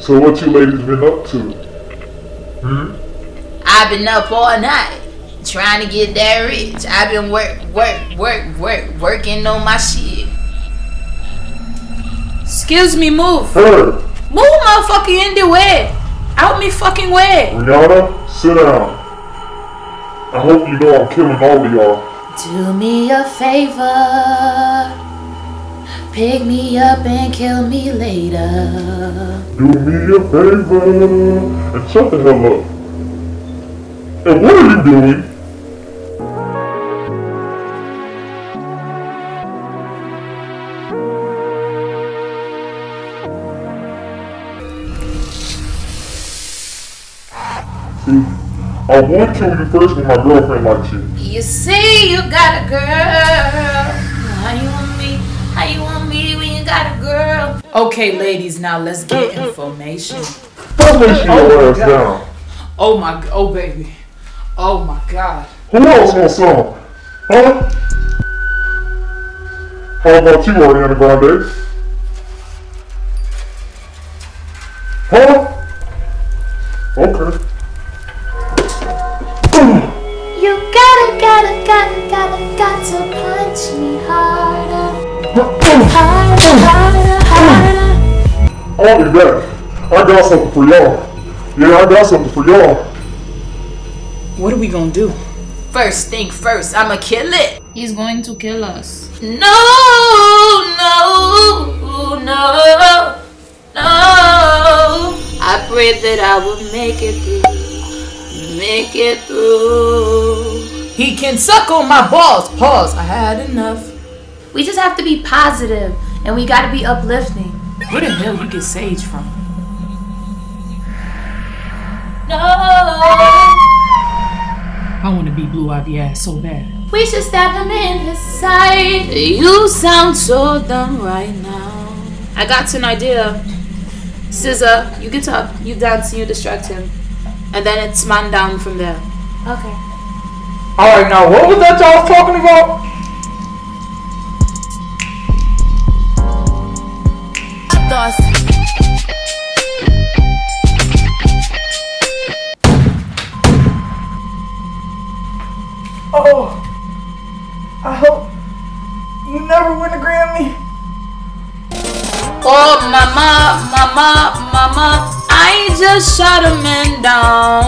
So what you ladies been up to? Hmm? I've been up all night trying to get that rich. I've been work, work, work, work, working on my shit. Excuse me, move. Her! Move, motherfucker, in the way. Out me fucking way. Rihanna, sit down. I hope you know I'm killing all of y'all. Do me a favor. Pick me up and kill me later. Do me a favor and shut the hell up. And what are you doing? See, I want to kill you first when my girlfriend likes you. You see, you got a girl. Okay, ladies, now let's get information. Don't lay your ass down. Oh my, oh, oh baby, oh my God. Who else wants some? Huh? How about you, Ariana Grande? Huh? Okay. You gotta, gotta, gotta, gotta, got harder. Only that. I got something for y'all. Yeah, I got something for y'all. What are we gonna do? First thing first, I'ma kill it. He's going to kill us. No, no, no, no. I pray that I will make it through, make it through. He can suck on my balls. Pause. I had enough. We just have to be positive and we gotta be uplifting. Where the hell you get sage from? No. I want to be Blue Ivy ass so bad. We should stab him in his side. You sound so dumb right now. I got an idea. SZA, you get up, you dance, and you distract him. And then it's man down from there. Okay. Alright, now what was that y'all was talking about? Oh, I hope you never win a Grammy. Oh, mama, mama, mama, I just shot a man down. Thoughts.